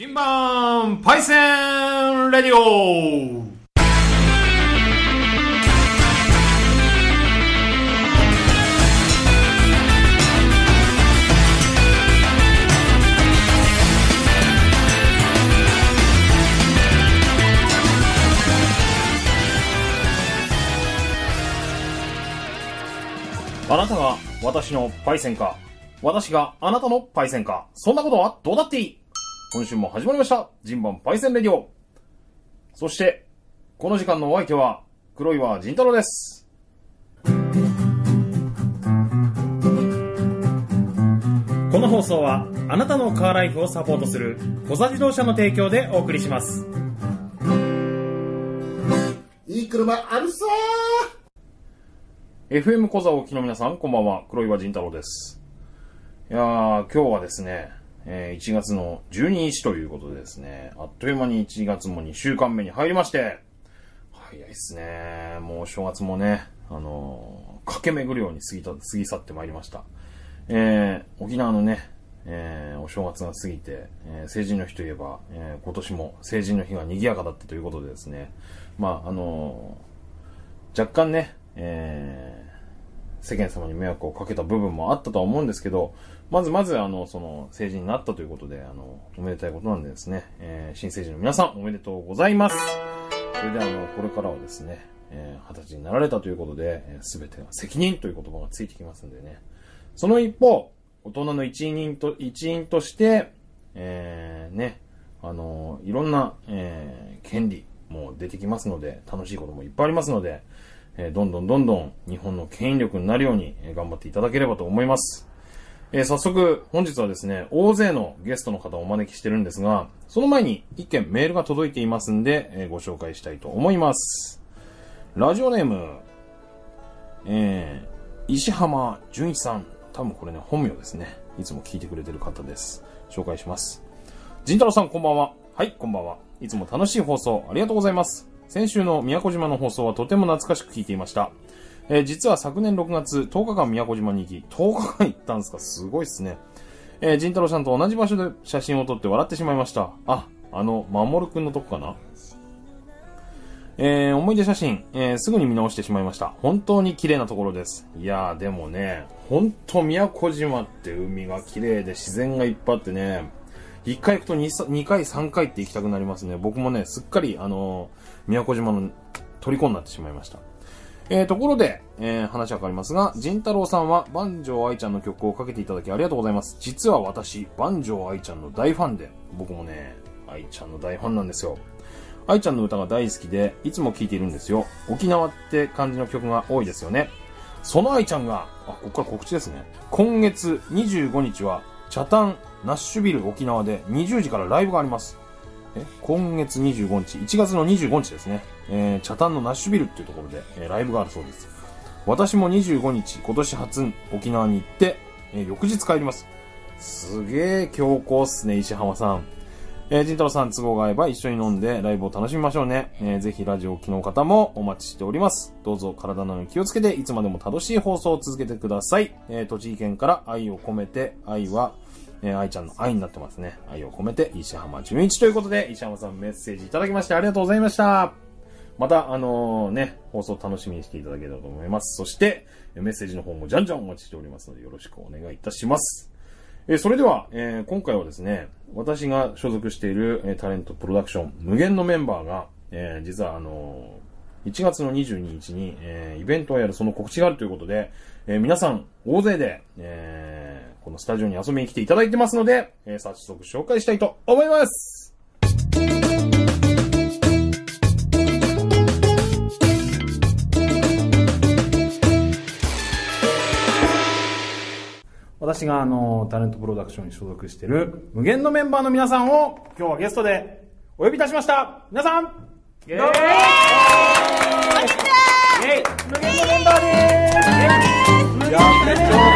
人番パイセンレディオ。あなたが私のパイセンか。私があなたのパイセンか。そんなことはどうだっていい。今週も始まりました。人番パイセンレディオ。そして、この時間のお相手は、黒岩仁太郎です。この放送は、あなたのカーライフをサポートする、小座自動車の提供でお送りします。いい車あるさ FM 小座をお聞きの皆さん、こんばんは、黒岩仁太郎です。いやー、今日はですね、えー1月の12日ということでですね、あっという間に1月も2週間目に入りまして、早いですね。もう正月もね、あのー駆け巡るように過ぎた、過ぎ去ってまいりました。えー沖縄のね、えーお正月が過ぎて、えー成人の日といえば、えー今年も成人の日が賑やかだったということでですね、まあ、あのー若干ね、えー世間様に迷惑をかけた部分もあったとは思うんですけど、まずまず、あの、その、成人になったということで、あの、おめでたいことなんでですね、えー新成人の皆さん、おめでとうございます。それで、あの、これからはですね、えー二十歳になられたということで、すべ、全てが責任という言葉がついてきますんでね。その一方、大人の一員と、一員として、えーね、あの、いろんな、えー権利も出てきますので、楽しいこともいっぱいありますので、えーどんどんどんどん日本の権威力になるように、え頑張っていただければと思います。えー早速、本日はですね、大勢のゲストの方をお招きしてるんですが、その前に一件メールが届いていますんで、えーご紹介したいと思います。ラジオネーム、えー、石浜淳一さん。多分これね、本名ですね。いつも聞いてくれてる方です。紹介します。仁太郎さんこんばんは。はい、こんばんは。いつも楽しい放送ありがとうございます。先週の宮古島の放送はとても懐かしく聞いていました。えー実は昨年6月、10日間宮古島に行き、10日間行ったんですか？すごいっすね。えー、仁太郎さんと同じ場所で写真を撮って笑ってしまいました。あ、あの、守くんのとこかな？えー、思い出写真、えー、すぐに見直してしまいました。本当に綺麗なところです。いやー、でもね、本当宮古島って海が綺麗で自然がいっぱいあってね、一回行くと 2, 回、3回って行きたくなりますね。僕もね、すっかり、あのー宮古島の虜になってしまいました。えー、ところで、えー、話は変わりますが、仁太郎さんは、万丈愛ちゃんの曲をかけていただきありがとうございます。実は私、万丈愛ちゃんの大ファンで、僕もね、愛ちゃんの大ファンなんですよ。愛ちゃんの歌が大好きで、いつも聴いているんですよ。沖縄って感じの曲が多いですよね。その愛ちゃんが、あ、ここから告知ですね。今月25日は、チャタンナッシュビル沖縄で20時からライブがあります。え今月25日、1月の25日ですね。えー、チャタンのナッシュビルっていうところで、えーライブがあるそうです。私も25日、今年初沖縄に行って、えー翌日帰ります。すげえ強行っすね、石浜さん。えー、ジンタロさん都合が合えば一緒に飲んでライブを楽しみましょうね。えーぜひラジオを機の方もお待ちしております。どうぞ体などに気をつけていつまでも楽しい放送を続けてください。えー栃木県から愛を込めて、愛は、え愛ちゃんの愛になってますね。愛を込めて、石浜純一ということで、石浜さんメッセージいただきましてありがとうございました。また、あのね、放送楽しみにしていただければと思います。そして、メッセージの方もじゃんじゃんお待ちしておりますので、よろしくお願いいたします。えーそれでは、えー今回はですね、私が所属している、えタレントプロダクション、無限のメンバーが、え実はあの1月の22日に、えイベントをやるその告知があるということで、え皆さん大勢で、えこのスタジオに遊びに来ていただいてますので、えー早速紹介したいと思います。私があの、タレントプロダクションに所属している無限のメンバーの皆さんを今日はゲストでお呼びいたしました。皆さんイェーイ。イェーイ。無限のメンバーです。やった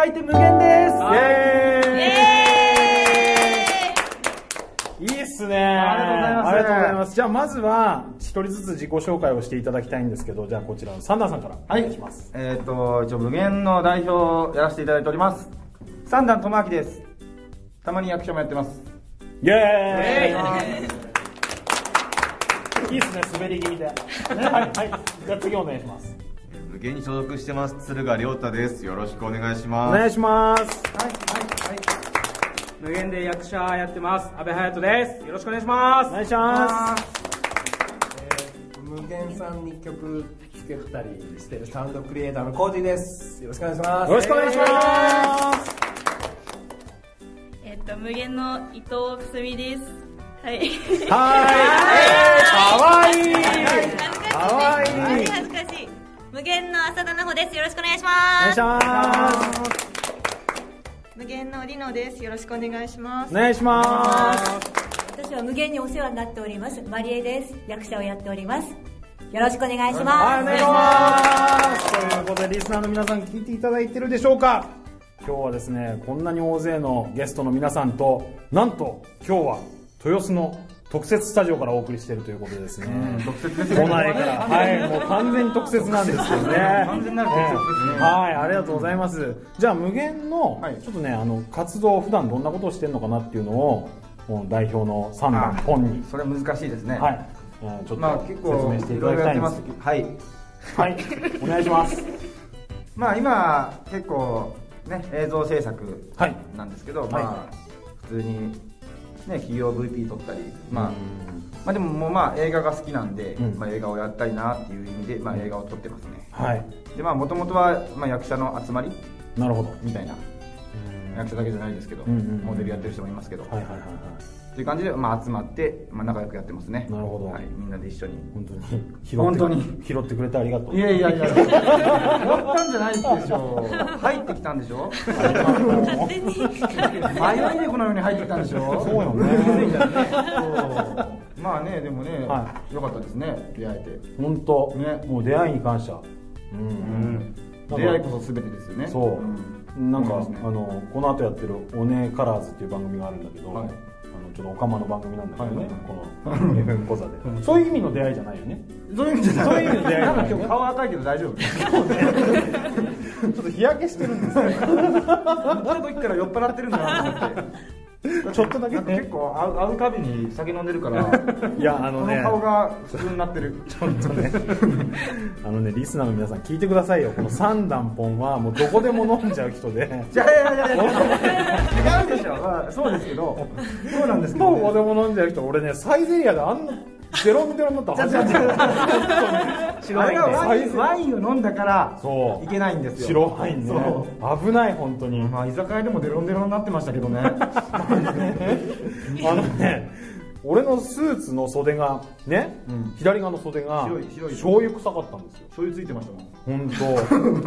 因数と書いて無限です。いいっすねありがとうございますありがとうございますじゃあまずは一人ずつ自己紹介をしていただきたいんですけどじゃあこちらのサンダーさんからお願いします、えっ、と、一応無限の代表をやらせていただいております。三段智明です。たまに役者もやってます。イエーイいいっすね、滑り気味で。ね、はい、はい。じゃあ次お願いします。無限に所属してます敦賀亮太ですよろしくお願いしますお願いします。はいはいはい無限で役者やってます阿部隼人ですよろしくお願いしますお願いしま無限さんに曲つけたりしてるサウンドクリエイターのコーディですよろしくお願いしますす。よろしくお願いします。えっと、無限の伊藤くすみです。はい。はい。えー、かわいい。かわいい。無限の浅田奈穂です。よろしくお願いしお願いします。ます。無限のりのです。よろしくお願いしますお。願いします。私は無限にお世話になっておりますマリエです役者をやっておりますよろしくお願いしはい、ますお願いします。ということで、リスナーの皆さん聞いていただいてるでしょうか今日はですね、こんなに大勢のゲストの皆さんと、なんと、今日は、豊洲の特設スタジオからお送りしているということでですね。特設です都内から、はい、もう完全に特設なんですよね。完全なる特設ですね。はい、ありがとうございます。じゃあ、無限の、はい。ちょっとね、あの、活動、普段どんなことをしてるのかなっていうのを、代表の三男あ本に、それは難しいですね。はい、えーちょっまあと説結構明していただきたいんです。ますはい。はい、お願いします。まあ今結構ね映像制作はい。なんですけど、はい。まあ普通にね企業 VP 撮ったりまあまあでももうまあ映画が好きなんで、うん。まあ、映画をやったりなっていう意味で、まあ、映画を撮ってますね。はい、でまあもともとは、まあ、役者の集まり。なるほど。みたいな。役者だけじゃないですけど、うんうんうん。モデルやってる人もいますけど、はいはいはいはい。っていう感じで、まあ、集まって、まあ、仲良くやってますね。なるほど。はい、みんなで一緒に。本当に。拾って本当に。拾ってくれてありがとう。いやいやいや。拾ったんじゃないでしょ入ってきたんでしょ？勝手に。迷い猫のように入ってきたんでしょ？そうよね。ね。そう。まあねでもね、はよかったですね。出会えて。本当、ね。もう出会いに感謝。うん、うん。出会いこそ全てですよね。そう、ん。なんか、ね。あのこの後やってる「おねカラーズ」っていう番組があるんだけど、はいちょっとオカマの番組なんだけどね、はい。この FM 講座で、そういう意味の出会いじゃないよね。そういう意味じゃない。そういう意味で出会いなんか今日顔赤いけど大丈夫？ちょっと日焼けしてるんですよ。ある時から酔っ払ってるんだなと思って ちょっとだけ結構会う会うたびに酒飲んでるから いやあのね顔が普通になってる。ちょっとね あのねリスナーの皆さん聞いてくださいよ。この三段ポンはもうどこでも飲んじゃう人で。いやいやいやいや。違うでしょ、まあ、そうですけど。そうなんですけど、どこでも飲んじゃう人俺ねサイゼリアであんなゼロンゼロになったあれがワインワインを飲んだからそう。いけないんですよ。白ワインね。そ危ない本当に。うまあ居酒屋でもデロンデロンになってましたけどね。あのね、俺のスーツの袖が、ね、うん。左側の袖が、醤油臭かったんですよ。醤油ついてましたもん。本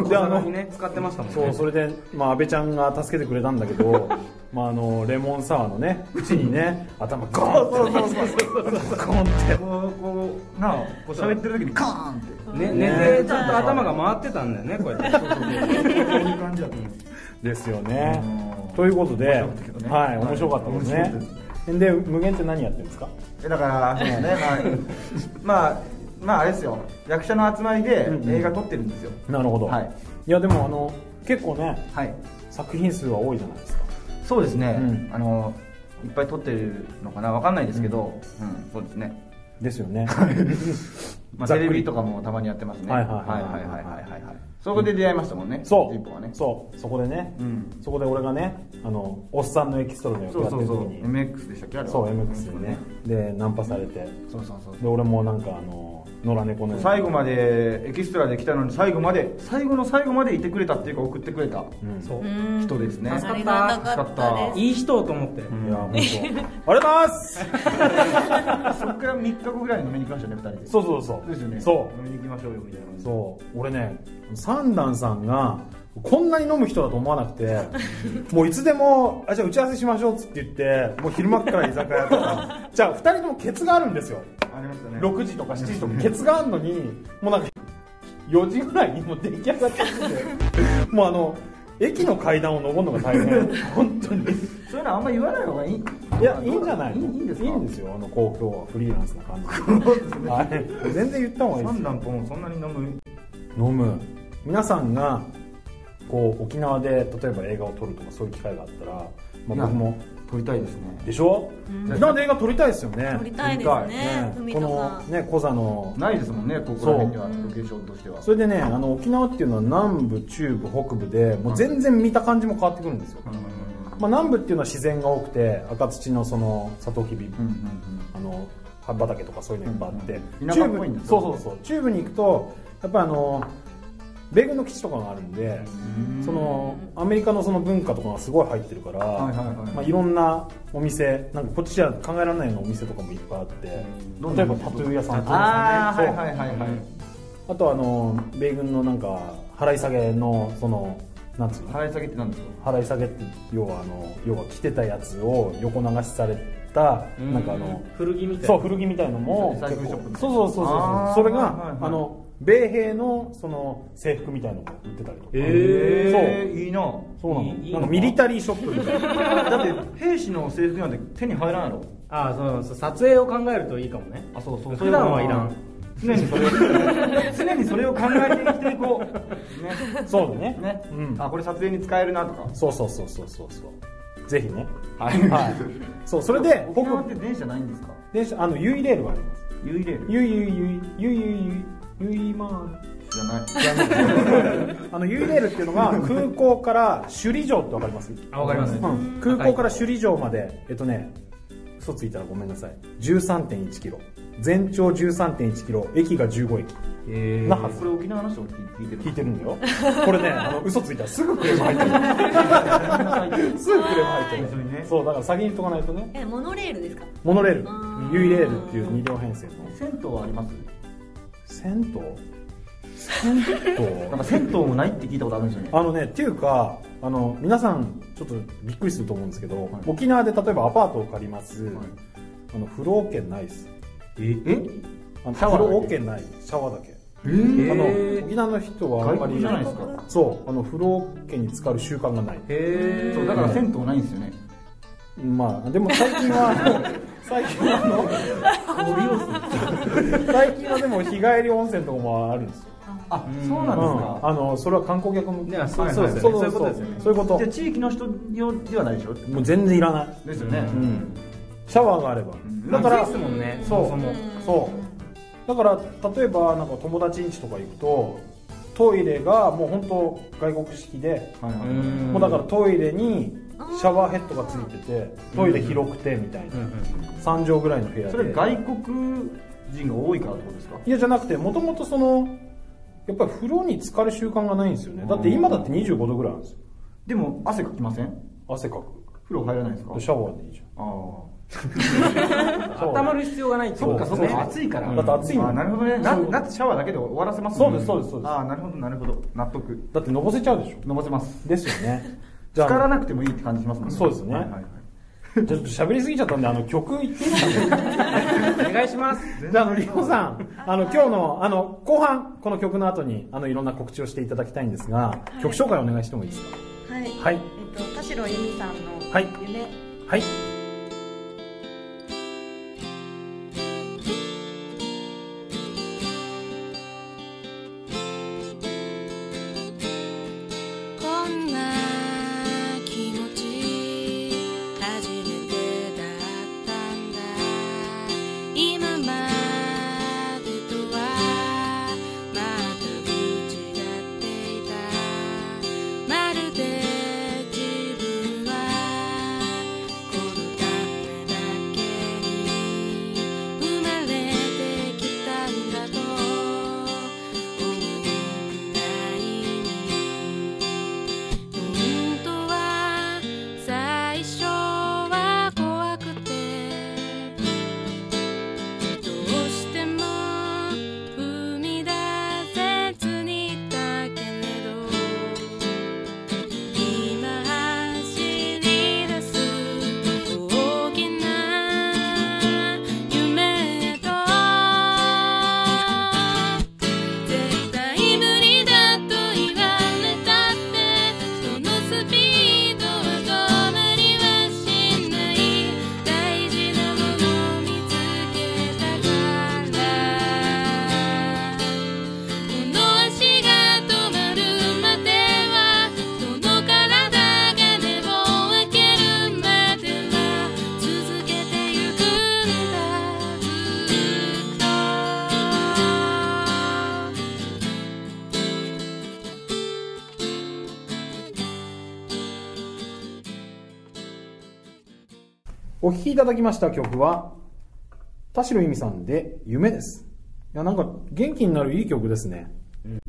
当。で、あの、ね使ってましたもんそう、それで、まあ、安倍ちゃんが助けてくれたんだけど、まあ、あの、レモンサワーのね、縁にね、頭ゴーンって、ゴーンって。こうこうなあこう喋ってる時にカーンって。ね、ね寝てちゃんと頭が回ってたんだよね、こうやって。そういう感じだったんですですよね。うん。ということで、ね。はい、面白かったですね。で、無限って何やってるんですか？えだからそうね まあまあまああれですよ。役者の集まりでうんうん。映画撮ってるんですよ。なるほど。はい。いや、でも、あの、結構ね、はい。作品数は多いじゃないですか。そうですね、うん。あのいっぱい撮ってるのかな？わかんないですけど、うん。そうですね、ですよね。まあ、テレビとかもたまにやってますね。はいはい。はいはいはいはいはいはいそこで出会いましたもんね。そう。ジンポはね。そう。そこでね、うん。そこで俺がねあのおっさんのエキストラの役やってそうそうそう。る時に MX でしたっけ？あれは。そう MX でね。でナンパされて。そうそうそうで俺もなんかあの野良猫の最後までエキストラで来たのに最後まで最後の最後までいてくれたっていうか送ってくれた。うん。そう。うん人ですね。助かった。ありがた。かった。いい人と思って。いや本当。ありがとうございます。そっから3日後ぐらいに飲みに行きましたね2人でそうそうそう。ですよね。そう。飲みに行きましょうよみたいなそう。俺ね三段さんがこんなに飲む人だと思わなくて もういつでもあじゃあ打ち合わせしましょうっつって言ってもう昼間っから居酒屋とか。じゃあ2人ともケツがあるんですよ。ありましたね。6時とか7時とか。ケツがあるのにもうなんか4時ぐらいにもう出来上がってきて もうあの駅の階段を登るのが大変。本当に。そういうのあんま言わない方がいい。いやいいんじゃないいいいいんですか？いいんですよ。あの公共はフリーランスな感じはい。全然言った方がいいです三段ポンそんなに飲む？飲む皆さんがこう沖縄で例えば映画を撮るとかそういう機会があったら、まあ、僕も。撮りたいですね。でしょ？沖縄で映画撮りたいですよね。撮りたいですね海このねコザの。ないですもんねここら辺にはロケーションとしては。それでねあの沖縄っていうのは南部中部北部でもう全然見た感じも変わってくるんですよ、まあ、南部っていうのは自然が多くて赤土のそのサトウキビ、うんうんあの葉畑とかそういうのいっぱいあって、うん田舎中部っぽいんですそうそうそう。中部に行くとやっぱりあの米軍の基地とかがあるんで、そのアメリカのその文化とかがすごい入ってるから、はいはいはいまあ、いろんなお店なんかこっちじゃ考えられないようなお店とかもいっぱいあって、例えばタトゥー屋さんとかああそう。はいはいはいはい。あとはあの米軍のなんか払い下げのそのなんつうの？払い下げって何ですか？払い下げって要はあの要は着てたやつを横流しされたなんかあの古着みたいな。そう古着みたいのもそうそうそうそう。あーそれが、はいはいはい。あの米兵のその制服みたいのも売ってたりとか、ええいいな。そうなの。いいいいな。んかミリタリーショップみたいな。だって兵士の制服なんて手に入らないのああそうそう撮影を考えるといいかもね。あそうそう。普段はいらん。常にそれを 常にそれを考えて生きていこう。ね。そうだね。ね、うん。あこれ撮影に使えるなとか。そうそうそうそうそうそう。ぜひね。はい、はい。そうそれで沖縄っ僕て電車ないんですか？電車あのユイレールがあります。ユイレール。ユイユイユイユイユイユイマじゃない。ーあのユイレールっていうのが 空港から首里城ってわかります？あわかります。うん、空港から首里城までえっとね嘘ついたらごめんなさい。13.1キロ。全長13.1キロ。駅が15駅。えなはずこれ沖縄の人聞いてる聞いてるんだよ。これねあの嘘ついたらすぐクレーム入ってる。すぐクレーム入ってる。ね。そうだから先に言っとかないとね。えモノレールですか？モノレール。ユイレールっていう2両編成の。銭湯はあります？銭湯？銭湯？なんか銭湯もないって聞いたことあるんですよね。あのねっていうかあの皆さんちょっとびっくりすると思うんですけど、沖縄で例えばアパートを借ります、あの風呂券ないです。え？え？あのシャワー風呂券ない。シャワーだけ。えー。あの沖縄の人はあんまりじゃないですか？そうあの風呂券に使う習慣がない。へそうだから銭湯ないんですよね。まあでも最近は 最近はあの最近はでも日帰り温泉とかもあるんですよ、あそうなんですか？うん、あのそれは観光客向け。ね。そうですそう。いうことですよね。そういうこと。じゃあ地域の人用ではないでしょもう全然いらない、ですよね。うん、シャワーがあれば、ん。だからですもんねそう。そう。だから例えばなんか友達ん家とか行くとトイレがもう本当外国式で、はいはいうんもうだからトイレにシャワーヘッドがついててトイレ広くてみたいな、うんうん3畳ぐらいの部屋で。それ外国人が多いからってことですか？いやじゃなくてもともとそのやっぱり風呂に浸かる習慣がないんですよね。だって今だって25度ぐらいあるんですよ。でも汗かきません？汗か風呂入らないですか？くシャワーでいいじゃん。あ 温まる必要がないってあそっかそっことですねか暑いから。だって暑いもん。あなるほどね。なだってシャワーだけで終わらせますそうですそうですそうです。ああなるほどなるほど。納得。だってのぼせちゃうでしょ。伸ばせます。ですよね浸からなくてもいいって感じしますもんね。そうですね。はいはいはい。じゃあちょっと喋りすぎちゃったんであの曲言っていいですか？ねお願いします。じゃあ、あの、リコさん、あの、今日の、あの、後半、この曲の後に、あの、いろんな告知をしていただきたいんですが、曲紹介お願いしてもいいですか？はい、はい。えっと田代由美さんのはい。夢、はい。聴きいただきました曲は、田代由美さんで夢です。いや、なんか元気になるいい曲ですね。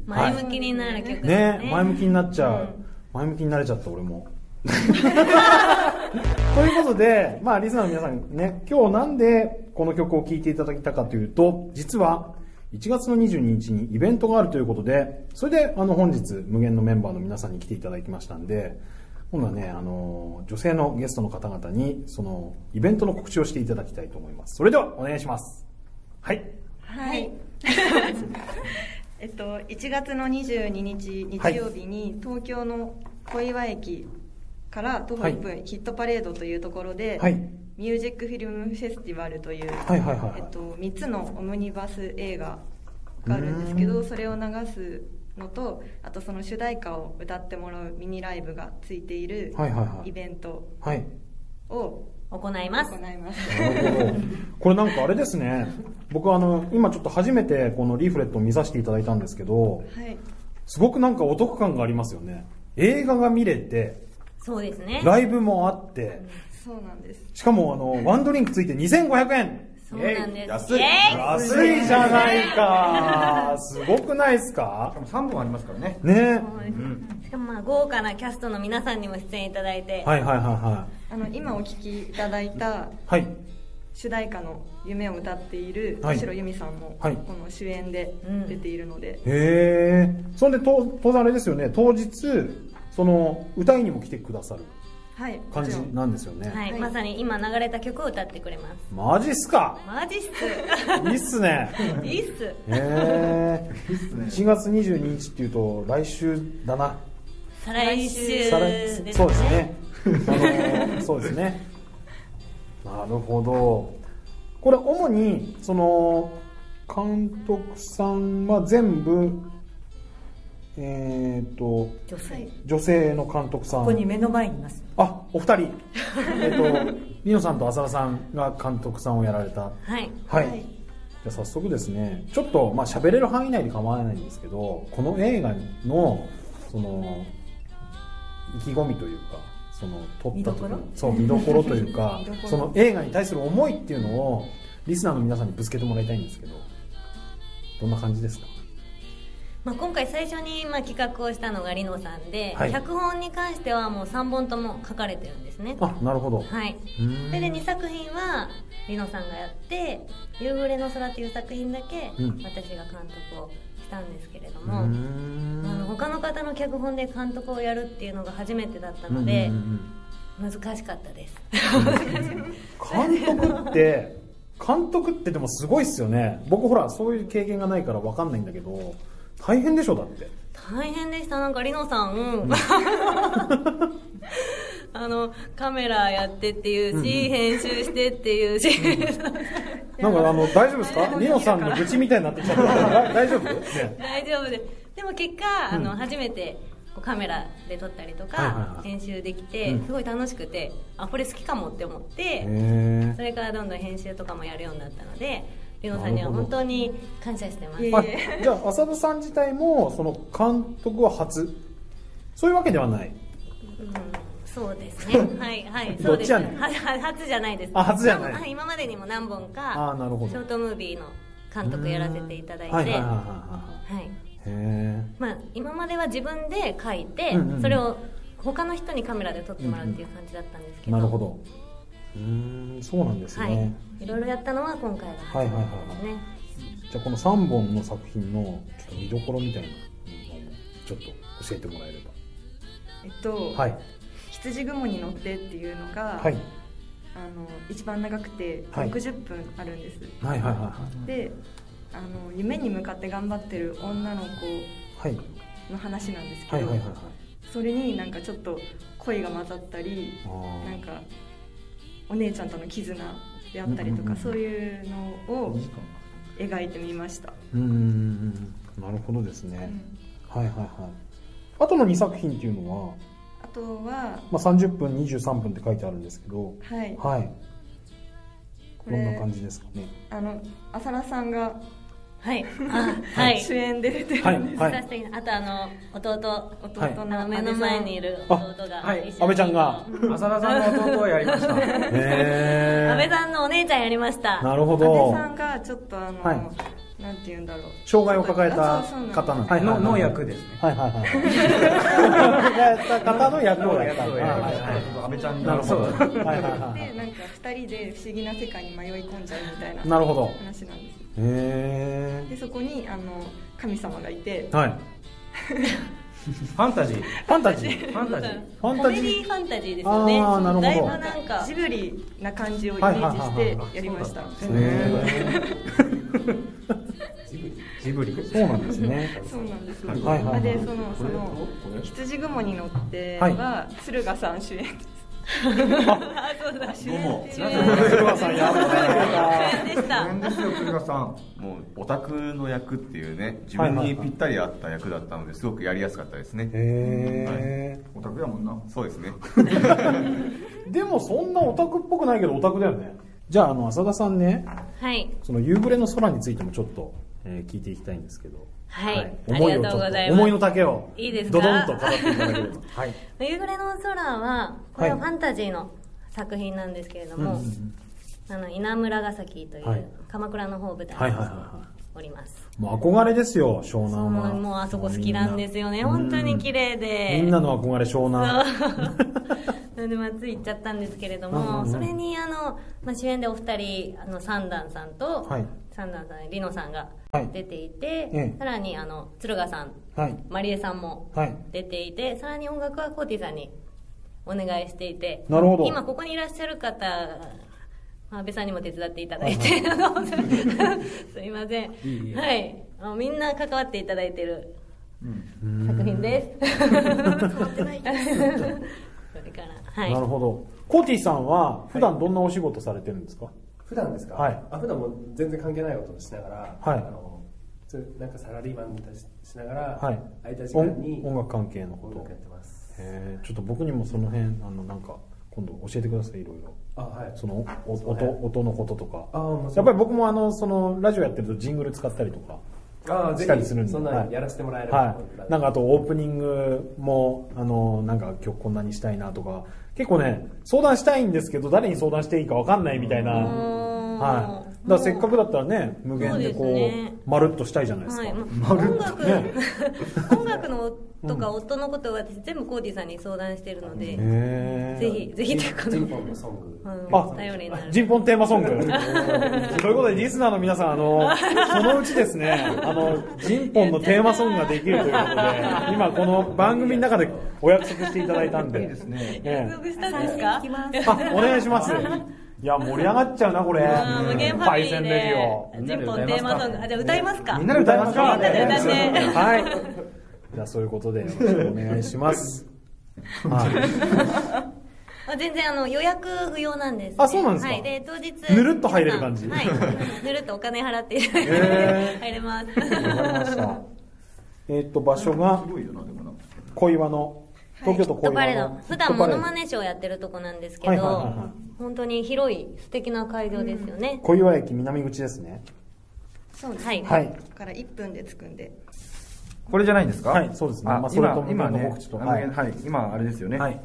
前向きになる曲ねね。前向きになっちゃう。前向きになれちゃった、俺も。ということで、まあ、リスナーの皆さんね、今日なんでこの曲を聴いていただいたかというと、実は、1月の22日にイベントがあるということで、それで、あの、本日、無限のメンバーの皆さんに来ていただきましたんで、今度はね、あの、女性のゲストの方々に、その、イベントの告知をしていただきたいと思います。それでは、お願いします。はい。はい。えっと、1月の22日日曜日に東京の小岩駅から徒歩1分、ヒットパレードというところで、はい。ミュージックフィルムフェスティバルという、はいはいはいはいえっと、3つのオムニバス映画があるんですけどそれを流すのとあとその主題歌を歌ってもらうミニライブがついているイベントはい。を行います。行います。なるほど。これなんかあれですね。僕あの、今ちょっと初めてこのリーフレットを見させていただいたんですけど、はい。すごくなんかお得感がありますよね。映画が見れて、そうですね。ライブもあって、そうなんです。しかもあの、ワンドリンクついて2500円そうなんです。安い。安い。じゃないか。すごくないですか？しかも3本ありますからね。ね。しかもまあ豪華なキャストの皆さんにも出演いただいて、はいはいはいはあの今お聴きいただいたい。はい。主題歌の「夢」を歌っているはい。田代由美さんもこはい。の主演で出ているので、へえ。そんで、と当然あれですよね、当日、その、歌いにも来てくださる感じなんですよね。はい、まさに今流れた曲を歌ってくれます。マジっすか？マジっいいっすね。す。いいっす。へえ。1月22日っていうと、来週だな。再来週ですね。そうですね。あのそうですね。なるほど。これ主にその監督さんは全部えっ、と女性。女性の監督さん。ここに目の前にいます。あ、お二人。えっと リノさんと浅田さんが監督さんをやられた。はい。はい。はいじゃあ早速ですね、ちょっとまあ喋れる範囲内で構わないんですけど、この映画のその意気込みというか、その撮った時のそう見どころというか その映画に対する思いっていうのをリスナーの皆さんにぶつけてもらいたいんですけど、どんな感じですか？まあ、今回最初にまあ企画をしたのがリノさんで、はい脚本に関してはもう3本とも書かれてるんですね。あ、なるほど。はい。それで2作品はリノさんがやって「夕暮れの空」という作品だけうん私が監督をしたんですけれども、んあの他の方の脚本で監督をやるっていうのが初めてだったので難しかったです監督って監督ってでもすごいっすよね。僕ほらそういう経験がないからわかんないんだけど、大変でしょだって。大変でした。なんかリノさん、あのカメラやってっていうし、編集してっていうし、なんかあの大丈夫ですか？リノさんの愚痴みたいになってきちゃった。大丈夫？ね。大丈夫です。でも結果、あの初めてカメラで撮ったりとか、編集できて、うん。すごい楽しくてあこれ好きかもって思って、へそれからどんどん編集とかもやるようになったのでリノさんには本当に感謝してます。じゃあ浅田さん自体もその監督は初？そういうわけではない。うんそうですね。はいはいそうですどっちやねん？はは初じゃないです。あ初じゃない。は今までにも何本あかーなるほど。ショートムービーの監督やらせていただいて。はいはいはいはいははい。い。へまあ、今までは自分で書いて、うんうんうん。それを他の人にカメラで撮ってもらうっていう感じだったんですけど、えなるほど。うーんそうなんですはい。ね。いろいろやったのは今回が初めてですね、じゃあこの三本の作品のちょっと見どころみたいなのもちょっと教えてもらえれえっと、ば。はい。羊雲に乗ってっていうのが、はい。あの一番長くてはい。60分あるんです、はいはいはいはであの夢に向かって頑張ってる女の子いはい。の話なんですけど、はいはいはいはい。それになんかちょっと恋が混ざったりなんかお姉ちゃんとの絆であったりとか、うんうんうんそういうのを描いてみました、うんうんうんうんなるほどですね。はいはいはい。あとの2作品っていうのは、あとはまあ、30分23分って書いてあるんですけど、はいはい。これどんな感じですかね。あの浅田さんがはい。あ、はい。主演で出てるはいんです、はいあとあの、弟、弟はいの目の前にいるあ弟が、はい一緒に安倍ちゃんが。浅田さんの弟をやりました。へ 安倍さんのお姉ちゃんやりました。なるほ安倍ど。さんがちょっとあの、はいなんて言うんだろう障害を抱えた方なんはい、のの役役ですね。はいはいはい。抱えた方の役をやった。の役をやりましたはいはい安倍ちゃんになるほど。はいはいはでなんか二人で不思議な世界に迷い込んじゃうみたいななるほど話なんですへでそこにあの神様がいてー。はい。ファンタジー。ファンタジー。ファンタジー。ファンタジー。ディファンタジーですよね。あーなるほどだいぶなんかジ、ブリな感じをイメージしてやりましたジブリ。そうなんですね。そうなんです、はいはいはいでそのその羊雲に乗っては、駿河さん主演ですあ、そうだ、主演主演鶴川さんやばい主演でした。変ですよ鶴川さんもうオタクの役っていうね自分にぴったり合った役だったのですごくやりやすかったですねへオタクやもんなそうですねー。でもそんなオタクっぽくないけどオタクだよね。じゃあ、あの、浅田さんね、はい。その夕暮れの空についてもちょっと、えー聞いていきたいんですけど。はい。あ思いをちょっとりがとうございます。思いの丈を、いいですか？ドドンと語っていただければ。はい。夕暮れの空は、これははいファンタジーの作品なんですけれども、うんうんうんあの、稲村ヶ崎という、はい鎌倉の方を舞台にはいはいはいはおります。い。もう憧れですよ、湘南もは。うもうあそこ好きなんですよね。本当に綺麗で。みんなの憧れ湘南。なので、まあ、つい行っちゃったんですけれども、うんそれに、あの、まあ、主演でお二人、あの、三段さんと、はい三段さん、リノさんがはい出ていて、ええさらに、あの、鶴賀さん、はい。マリエさんもはい。出ていて、さらに音楽はコーティさんにお願いしていて、なるほど今ここにいらっしゃる方、まあ安倍さんにも手伝っていただいて、あの すいません。いいはい。あのみんな関わっていただいてる作品です。それから、はい。なるほど。コーティさんは、普段どんなお仕事されてるんですか？普段ですか、はい。あ普段も全然関係ないことをしながら、はい。あのなんかサラリーマンみたいししながら、はい。空いた時間に音音楽関係のこと。音楽やってます。へー。ちょっと僕にもその辺、あの、なんか、今度教えてください、いろいろ。あはい。その、音、音のこととか。あやっぱり僕もあの、その、ラジオやってるとジングル使ったりとか。あぜしたりするんで。ひそんなはい。のやらせてもらえれば、はい。なんかあとオープニングも、あの、なんか曲こんなにしたいなとか、結構ね、相談したいんですけど、誰に相談していいかわかんないみたいな。はい。だからせっかくだったらね、無限でこそうまるっとしたいじゃないですか。はい、まあ音楽、ね。音楽のとか夫のことは私全部コーディさんに相談してるので、ぜひ、ぜひっていうかジンポンのソングうんあ頼りになる。ジンポンテーマソング。ということで、リスナーの皆さん、あの、そのうちですね、あの、ジンポンのテーマソングができるということで、今この番組の中でお約束していただいたんで。いいですね。え約束したんですか？あ、お願いします。いや、盛り上がっちゃうな、これ。無限ファパイミリー。で、ジンポンテーマソング、あ、じゃあ歌いますか？みんなで歌いますかみんなで歌って。はい。じゃあ、そういうことで、よろしくお願いします。はい。まあ、全然あの予約不要なんです、ね。あそうなんですか？はい。で、当日。ぬるっと入れる感じはい。ぬるっとお金払っていただいて、へー入れます。わかりました。えっと、場所が、広いよなでもな小岩の、東京都小岩の。ド。普段モノマネ。ネショーやってるとこなんですけはいはいはいはど、本当に広い素敵な会場ですよね。小岩駅南口ですね。そうですはいはい。から1分で着くんでこれじゃないんですか？はいそうですね。あまあそれと今今ね無限の告知と。あはい。はい今あれですよね。はい。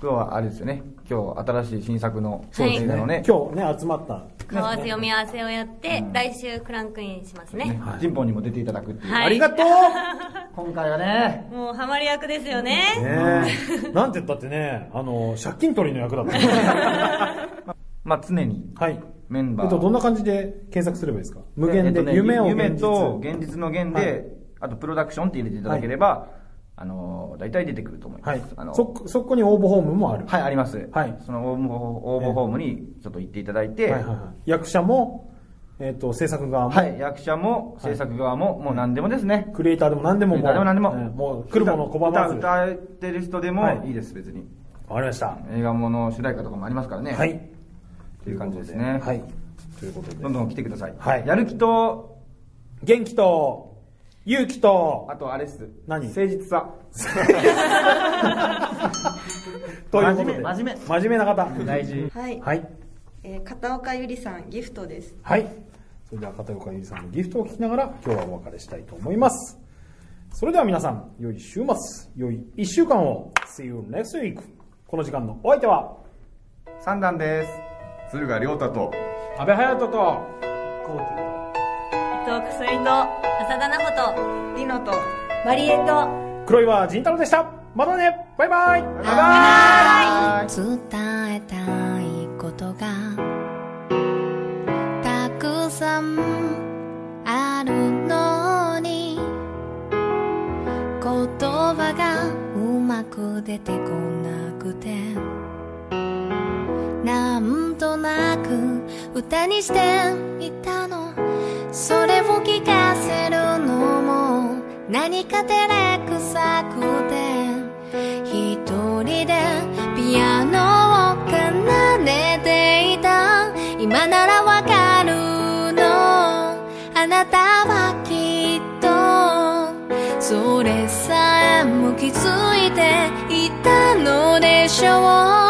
今日はあれですよね。今日新しい新作のそうですね。ね今日ね、集まった。顔合わせ読み合わせをやって、来週クランクインしますね。ねジンポンにも出ていただくっていう。はい。ありがとう。今回はね。もうハマり役ですよね。ねえ。なんて言ったってね、あの、借金取りの役だった。まあ常にはい。メンバー。えっと、どんな感じで検索すればいいですか？無限でえっとね夢を夢現実。と現実の現で、はいあとプロダクションって入れていただければ、あの大体出てくると思います、はいあの。そ、そこに応募フォームもある。はいあります、はいその応募応募フォームにちょっと行っていただいて、はいはいはい。役者も、えっと、制作側も、はい、役者も制作側も、もう何でもですね。クリエイターでも何でもクリエイターでも何でも。えーもう来るものを拒まず。歌わ歌ってる人でもはいいいです、別に。かりました。映画もの主題歌とかもありますからね。はい。っていう感じですね。はい。ということで。どんどん来てください。はいやる気と、元気と、勇気と、あとあれっす。何？誠実さ。ということで。真面目真面目真面目な方。大事。はい、はい。えー片岡ゆりさんギフトですはい。それでは片岡ゆりさんのギフトを聞きながら今日はお別れしたいと思います。それでは皆さん、良い週末、良い一週間を。See you next week. この時間のお相手は、三段です。敦賀亮太と安倍隼人とコーティ伊藤くすみと浅田奈穂とリノとマリエと。黒岩仁太郎でした。またね。バイバイ。バイバイ。伝えたいことがたくさんあるのに言葉がうまく出てこなくてなんとなく歌にしていたの。それを聞かせる何か照れくさくて一人でピアノを奏でていた。今ならわかるの。あなたはきっとそれさえも気づいていたのでしょう。